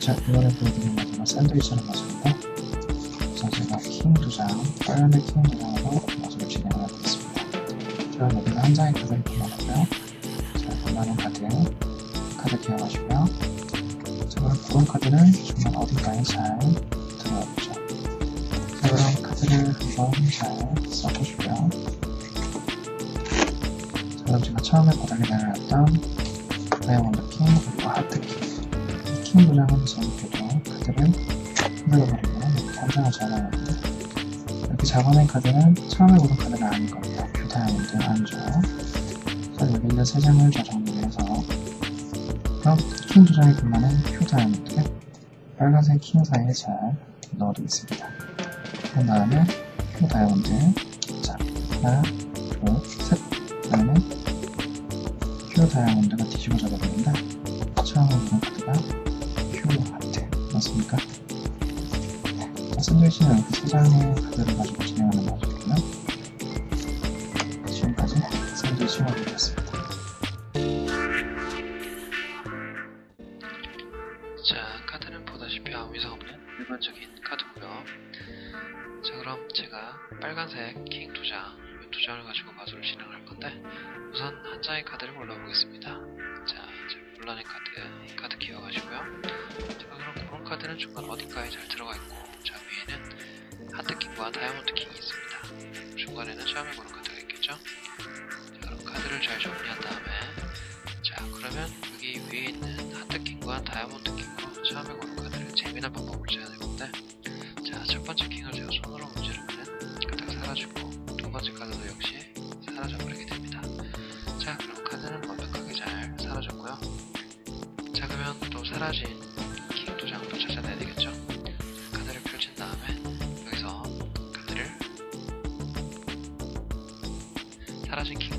자, 이번에 보여드린 마지막 샌드위치는 맞습니다. 우선 제가 킹 두 장, 빨간색 킹 두 장으로 마술을 진행을 하겠습니다. 자, 여기는 한 장의 카드를 골라놓고요. 자, 골라놓은 카드, 카드 기억하시고요. 자, 그럼 그런 카드를 중간 어딘가에 잘 들어가보죠. 자, 그럼 카드를 한번 잘 써보시고요. 자, 그럼 제가 처음에 바닥에 내려놨던 다이아몬드 킹. 이킹 도장은 재밌게도 카드를 흔들어버리고 한 장을 잡아놨는데 이렇게 잡아낸 카드는 처음에 보던 카드가 아닐 겁니다. 큐 다이아몬드 아니죠. 자, 여기 있는 세 장을 저 정리해서 그럼 킹 도장의 분만은 큐 다이아몬드를 빨간색 킹 사이에 잘 넣어두겠습니다. 그 다음에 큐 다이아몬드 자, 하나, 둘, 셋그 다음에 큐 다이아몬드가 뒤집어져 버리는데 처음에 보는 카드가 자, 샌드위치는 이렇게 세 장의 카드를 가지고 진행하는 마술이고요. 지금까지 샌드위치 마술이었습니다. 자, 카드는 보다시피 아무 이상 없는 일반적인 카드고요. 자, 그럼 제가 빨간색 킹 두 장, 이 두 장을 가지고 마술을 진행할 건데 우선 한 장의 카드를 골라보겠습니다. 자, 제가 골라낸 카드, 이 카드 기억 중간 어딘가에 잘 들어가 있고 자, 위에는 하트 킹과 다이아몬드 킹이 있습니다. 중간에는 처음에 보는 카드가 있겠죠? 자, 그럼 카드를 잘 정리한 다음에 자, 그러면 여기 위에 있는 하트 킹과 다이아몬드 킹으로 처음에 고른 카드를 재미난 짜야 될 건데 자, 첫 번째 킹을 제가 손으로 문지르면 카드가 사라지고 두 번째 카드도 역시 사라져버리게 됩니다. 자, 그럼 카드는 완벽하게 잘 사라졌고요. 자, 그러면 또 사라진 사라진 킹한